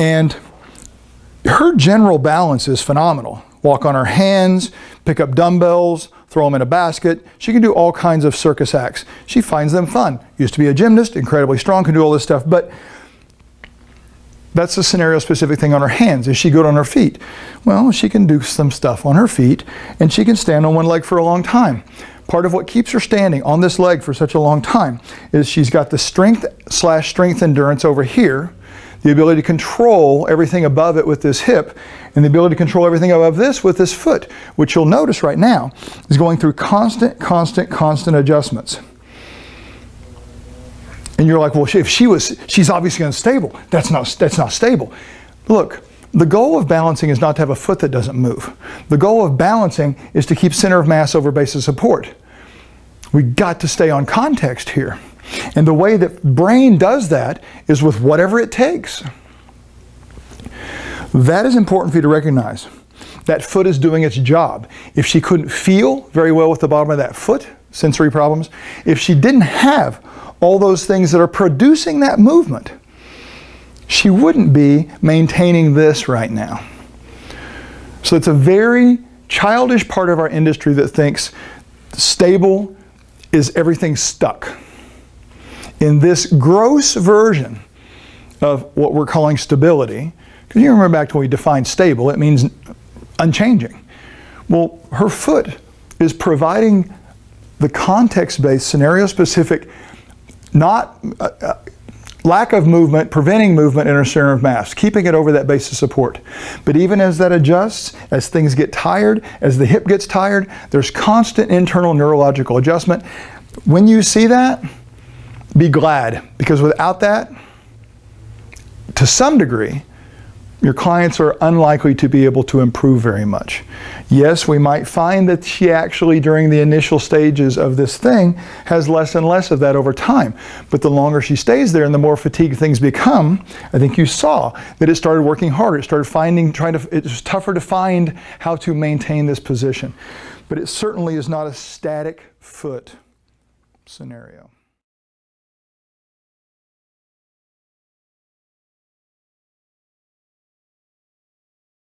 And her general balance is phenomenal. Walk on her hands, pick up dumbbells, throw them in a basket. She can do all kinds of circus acts. She finds them fun. Used to be a gymnast, incredibly strong, can do all this stuff, but that's a scenario specific thing on her hands. Is she good on her feet? Well, she can do some stuff on her feet and she can stand on one leg for a long time. Part of what keeps her standing on this leg for such a long time is she's got the strength slash strength endurance over here, the ability to control everything above it with this hip, and the ability to control everything above this with this foot, which you'll notice right now is going through constant, constant, constant adjustments. And you're like, well, if she was, she's obviously unstable. That's not, that's not stable. Look, the goal of balancing is not to have a foot that doesn't move. The goal of balancing is to keep center of mass over base of support. We got to stay on context here. And the way that brain does that is with whatever it takes. That is important for you to recognize. That foot is doing its job. If she couldn't feel very well with the bottom of that foot, sensory problems, if she didn't have all those things that are producing that movement, she wouldn't be maintaining this right now. So it's a very childish part of our industry that thinks stable is everything stuck. In this gross version of what we're calling stability, because you remember back to when we defined stable, it means unchanging. Well, her foot is providing the context based, scenario specific not uh, uh, lack of movement, preventing movement in our center of mass, keeping it over that base of support. But even as that adjusts, as things get tired, as the hip gets tired, there's constant internal neurological adjustment. When you see that, be glad because without that, to some degree, your clients are unlikely to be able to improve very much. Yes, we might find that she actually, during the initial stages of this thing, has less and less of that over time. But the longer she stays there and the more fatigued things become, I think you saw that it started working harder. It started finding, trying to, it was tougher to find how to maintain this position. But it certainly is not a static foot scenario.